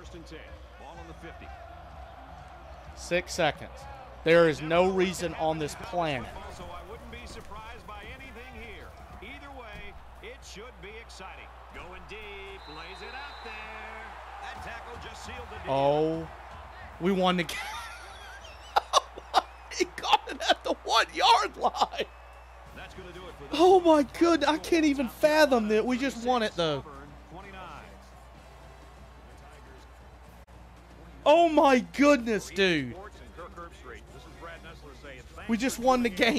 First and 10. Ball on the 50. Six seconds. There is no reason on this planet. So I wouldn't be surprised by anything here. Either way, it should be exciting. Going deep, lays it out there. That tackle just sealed the deal. Oh, we won the game. he got it at the one yard line. That's going to do it for this Oh my goodness, I can't even fathom that we just won it though. Oh my goodness, dude. Sports and Kirk Herbstreit. This is Brad Nessler saying thanks We just won the game.